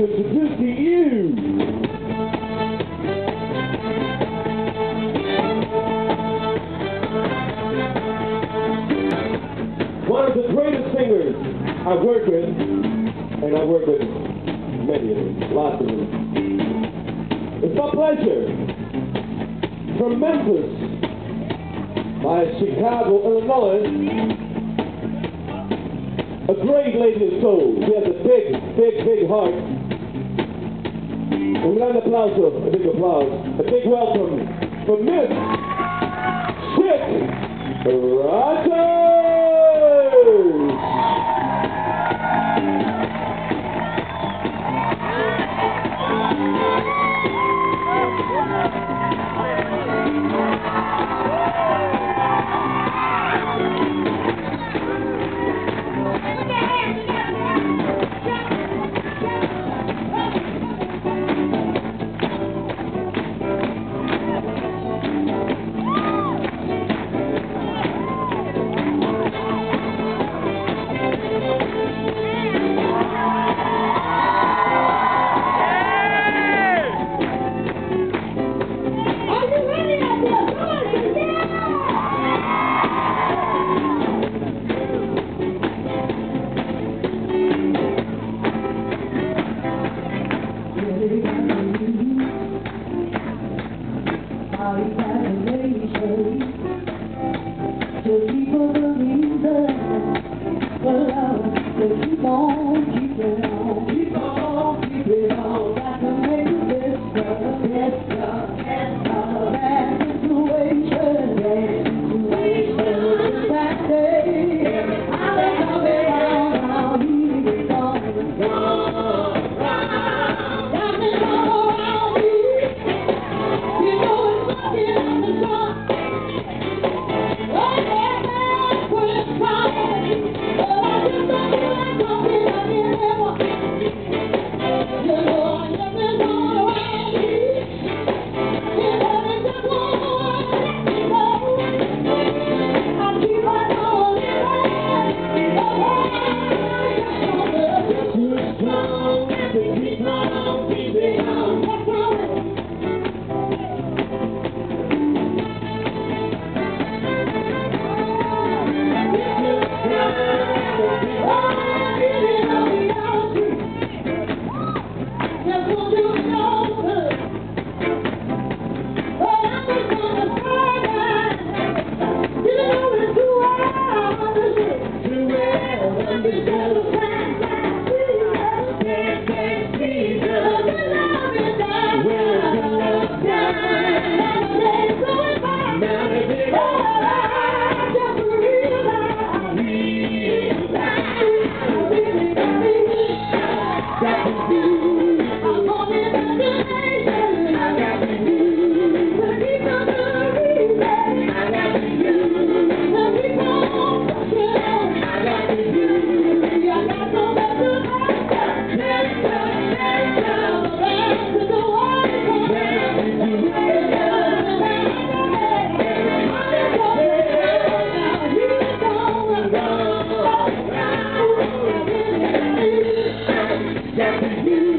to introduce to you one of the greatest singers I've worked with, and I've worked with many of them, lots of them. It's my pleasure from Memphis by Chicago, Illinois, a great lady of soul. She has a big, big, big heart. Un gran aplauso, a big applause, a big welcome for Miss Chick Keep You.